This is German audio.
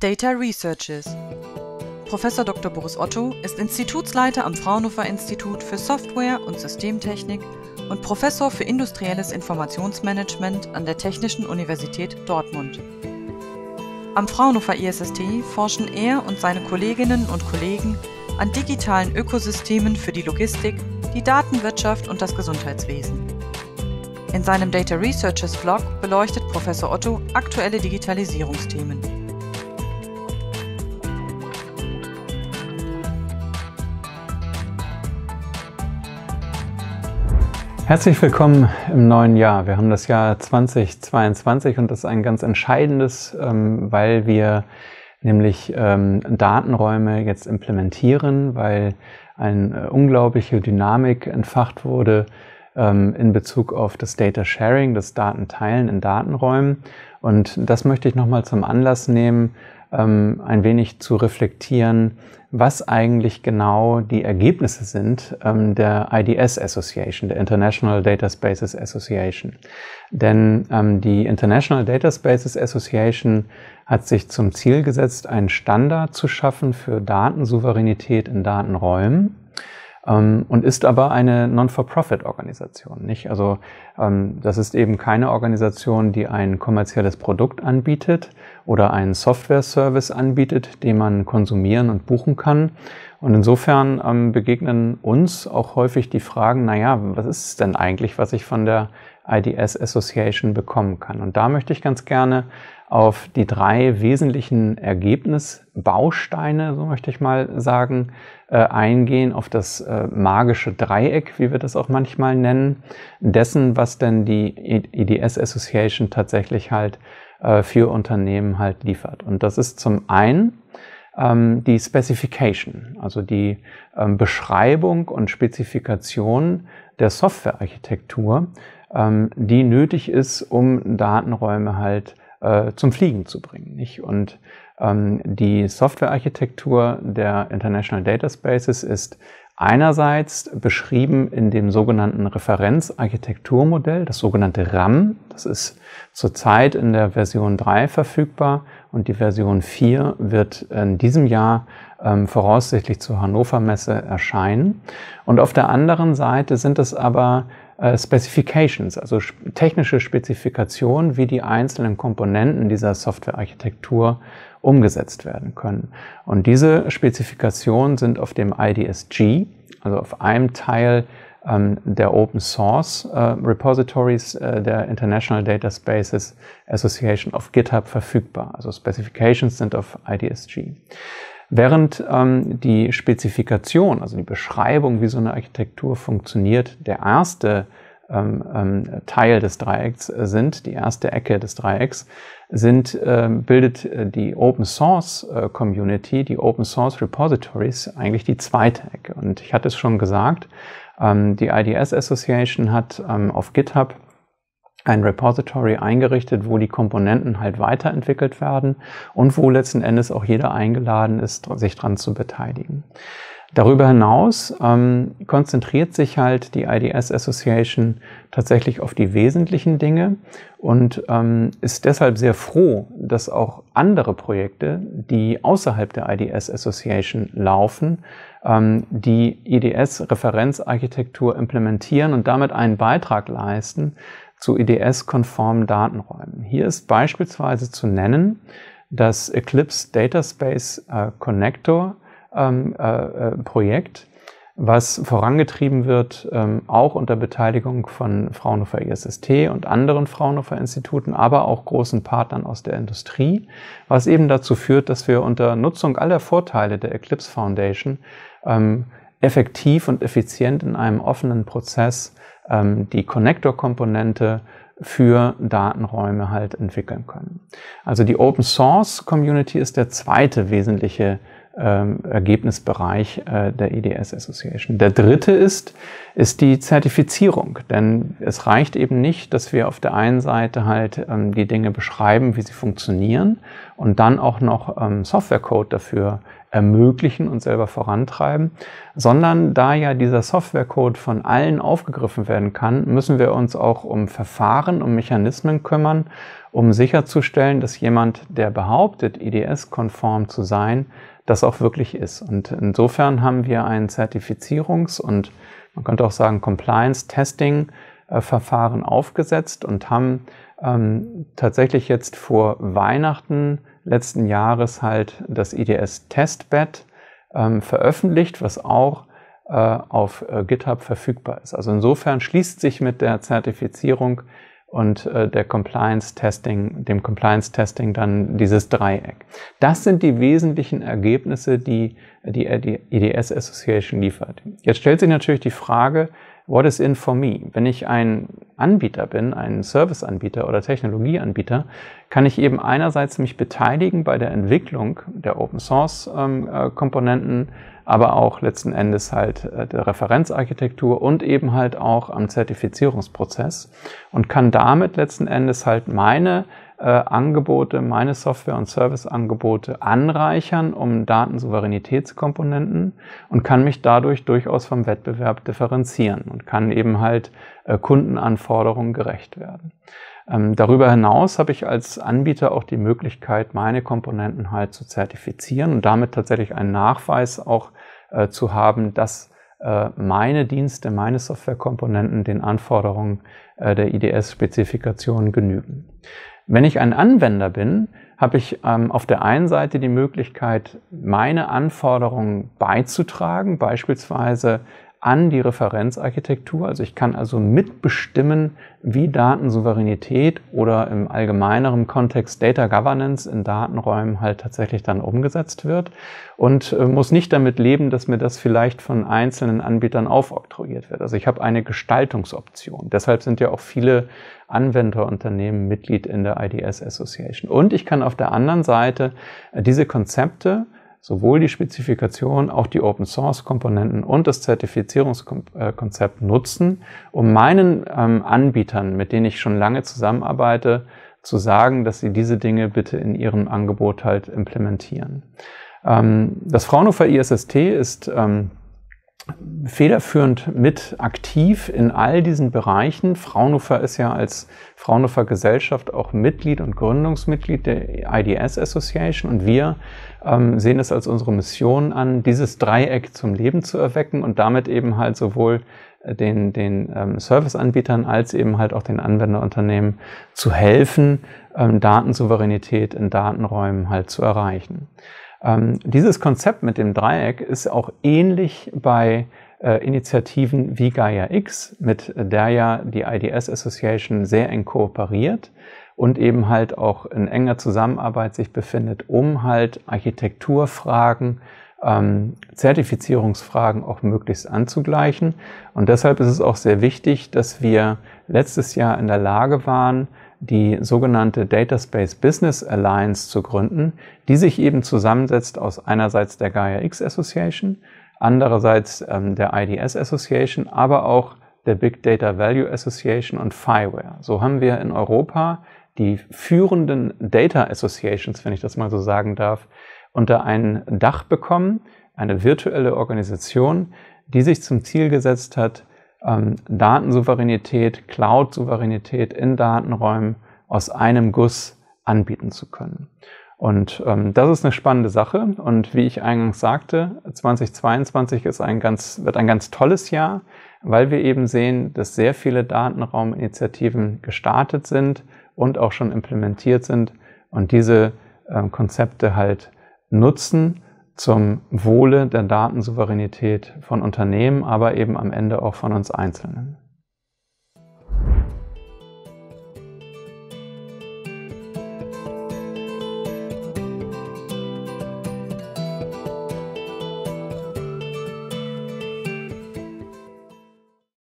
Data Researches. Professor Dr. Boris Otto ist Institutsleiter am Fraunhofer Institut für Software und Systemtechnik und Professor für industrielles Informationsmanagement an der Technischen Universität Dortmund. Am Fraunhofer ISST forschen er und seine Kolleginnen und Kollegen an digitalen Ökosystemen für die Logistik, die Datenwirtschaft und das Gesundheitswesen. In seinem Data Researchers Blog beleuchtet Professor Otto aktuelle Digitalisierungsthemen. Herzlich willkommen im neuen Jahr. Wir haben das Jahr 2022 und das ist ein ganz entscheidendes, ähm, weil wir nämlich ähm, Datenräume jetzt implementieren, weil eine unglaubliche Dynamik entfacht wurde ähm, in Bezug auf das Data Sharing, das Datenteilen in Datenräumen. Und das möchte ich nochmal zum Anlass nehmen, ähm, ein wenig zu reflektieren, was eigentlich genau die Ergebnisse sind ähm, der IDS Association, der International Data Spaces Association. Denn ähm, die International Data Spaces Association hat sich zum Ziel gesetzt, einen Standard zu schaffen für Datensouveränität in Datenräumen ähm, und ist aber eine Non-for-Profit-Organisation. Nicht? Also ähm, das ist eben keine Organisation, die ein kommerzielles Produkt anbietet oder einen Software-Service anbietet, den man konsumieren und buchen kann. Und insofern ähm, begegnen uns auch häufig die Fragen, naja, was ist es denn eigentlich, was ich von der IDS Association bekommen kann? Und da möchte ich ganz gerne auf die drei wesentlichen Ergebnisbausteine, so möchte ich mal sagen, äh, eingehen, auf das äh, magische Dreieck, wie wir das auch manchmal nennen, dessen, was denn die EDS Association tatsächlich halt äh, für Unternehmen halt liefert. Und das ist zum einen ähm, die Specification, also die ähm, Beschreibung und Spezifikation der Softwarearchitektur, ähm, die nötig ist, um Datenräume halt äh, zum Fliegen zu bringen. Nicht? Und ähm, die Softwarearchitektur der International Data Spaces ist einerseits beschrieben in dem sogenannten Referenzarchitekturmodell, das sogenannte RAM. Das ist zurzeit in der Version 3 verfügbar und die Version 4 wird in diesem Jahr ähm, voraussichtlich zur Hannover Messe erscheinen. Und auf der anderen Seite sind es aber äh, Specifications, also technische Spezifikationen, wie die einzelnen Komponenten dieser Softwarearchitektur umgesetzt werden können. Und diese Spezifikationen sind auf dem IDSG, also auf einem Teil der Open Source äh, Repositories äh, der International Data Spaces Association auf GitHub verfügbar. Also Specifications sind auf IDSG. Während ähm, die Spezifikation, also die Beschreibung, wie so eine Architektur funktioniert, der erste ähm, ähm, Teil des Dreiecks sind, die erste Ecke des Dreiecks, sind, äh, bildet äh, die Open Source äh, Community, die Open Source Repositories eigentlich die zweite Ecke. Und ich hatte es schon gesagt, ähm, die IDS Association hat ähm, auf GitHub ein Repository eingerichtet, wo die Komponenten halt weiterentwickelt werden und wo letzten Endes auch jeder eingeladen ist, sich dran zu beteiligen. Darüber hinaus ähm, konzentriert sich halt die IDS Association tatsächlich auf die wesentlichen Dinge und ähm, ist deshalb sehr froh, dass auch andere Projekte, die außerhalb der IDS Association laufen, ähm, die IDS-Referenzarchitektur implementieren und damit einen Beitrag leisten zu IDS-konformen Datenräumen. Hier ist beispielsweise zu nennen das Eclipse Data Space äh, Connector ähm, äh, äh, Projekt, was vorangetrieben wird, ähm, auch unter Beteiligung von Fraunhofer ISST und anderen Fraunhofer Instituten, aber auch großen Partnern aus der Industrie, was eben dazu führt, dass wir unter Nutzung aller Vorteile der Eclipse Foundation ähm, effektiv und effizient in einem offenen Prozess ähm, die Connector-Komponente für Datenräume halt entwickeln können. Also die Open Source Community ist der zweite wesentliche ähm, Ergebnisbereich äh, der EDS Association. Der dritte ist, ist die Zertifizierung. Denn es reicht eben nicht, dass wir auf der einen Seite halt ähm, die Dinge beschreiben, wie sie funktionieren und dann auch noch ähm, Softwarecode dafür ermöglichen und selber vorantreiben, sondern da ja dieser Softwarecode von allen aufgegriffen werden kann, müssen wir uns auch um Verfahren, um Mechanismen kümmern, um sicherzustellen, dass jemand, der behauptet, IDS-konform zu sein, das auch wirklich ist. Und insofern haben wir ein Zertifizierungs- und man könnte auch sagen Compliance-Testing-Verfahren aufgesetzt und haben ähm, tatsächlich jetzt vor Weihnachten letzten Jahres halt das IDS-Testbed ähm, veröffentlicht, was auch äh, auf äh, GitHub verfügbar ist. Also insofern schließt sich mit der Zertifizierung und äh, der Compliance Testing, dem Compliance Testing dann dieses Dreieck. Das sind die wesentlichen Ergebnisse, die die, EDS Association liefert. Jetzt stellt sich natürlich die Frage, what is in for me? Wenn ich ein Anbieter bin, ein Serviceanbieter oder Technologieanbieter, kann ich eben einerseits mich beteiligen bei der Entwicklung der Open Source ähm, äh, Komponenten, aber auch letzten Endes halt äh, der Referenzarchitektur und eben halt auch am Zertifizierungsprozess und kann damit letzten Endes halt meine äh, Angebote, meine Software- und Serviceangebote anreichern um Datensouveränitätskomponenten und kann mich dadurch durchaus vom Wettbewerb differenzieren und kann eben halt äh, Kundenanforderungen gerecht werden. Ähm, darüber hinaus habe ich als Anbieter auch die Möglichkeit, meine Komponenten halt zu zertifizieren und damit tatsächlich einen Nachweis auch äh, zu haben, dass äh, meine Dienste, meine Softwarekomponenten den Anforderungen äh, der IDS-Spezifikation genügen. Wenn ich ein Anwender bin, habe ich ähm, auf der einen Seite die Möglichkeit, meine Anforderungen beizutragen, beispielsweise an die Referenzarchitektur. Also ich kann also mitbestimmen, wie Datensouveränität oder im allgemeineren Kontext Data Governance in Datenräumen halt tatsächlich dann umgesetzt wird und äh, muss nicht damit leben, dass mir das vielleicht von einzelnen Anbietern aufoktroyiert wird. Also ich habe eine Gestaltungsoption. Deshalb sind ja auch viele Anwenderunternehmen Mitglied in der IDS Association. Und ich kann auf der anderen Seite äh, diese Konzepte sowohl die Spezifikation, auch die Open Source Komponenten und das Zertifizierungskonzept nutzen, um meinen ähm, Anbietern, mit denen ich schon lange zusammenarbeite, zu sagen, dass sie diese Dinge bitte in ihrem Angebot halt implementieren. Ähm, das Fraunhofer ISST ist ähm, federführend mit aktiv in all diesen Bereichen. Fraunhofer ist ja als Fraunhofer Gesellschaft auch Mitglied und Gründungsmitglied der IDS Association und wir ähm, sehen es als unsere Mission an, dieses Dreieck zum Leben zu erwecken und damit eben halt sowohl äh, den, den ähm, Serviceanbietern als eben halt auch den Anwenderunternehmen zu helfen, ähm, Datensouveränität in Datenräumen halt zu erreichen. Ähm, dieses Konzept mit dem Dreieck ist auch ähnlich bei äh, Initiativen wie Gaia X, mit der ja die IDS Association sehr eng kooperiert und eben halt auch in enger Zusammenarbeit sich befindet, um halt Architekturfragen, ähm, Zertifizierungsfragen auch möglichst anzugleichen. Und deshalb ist es auch sehr wichtig, dass wir letztes Jahr in der Lage waren, die sogenannte Data Space Business Alliance zu gründen, die sich eben zusammensetzt aus einerseits der Gaia X Association, andererseits ähm, der IDS Association, aber auch der Big Data Value Association und FIWARE. So haben wir in Europa die führenden Data Associations, wenn ich das mal so sagen darf, unter ein Dach bekommen, eine virtuelle Organisation, die sich zum Ziel gesetzt hat, ähm, Datensouveränität, Cloud-Souveränität in Datenräumen aus einem Guss anbieten zu können. Und ähm, das ist eine spannende Sache. Und wie ich eingangs sagte, 2022 ist ein ganz, wird ein ganz tolles Jahr, weil wir eben sehen, dass sehr viele Datenrauminitiativen gestartet sind und auch schon implementiert sind und diese äh, Konzepte halt nutzen zum Wohle der Datensouveränität von Unternehmen, aber eben am Ende auch von uns Einzelnen.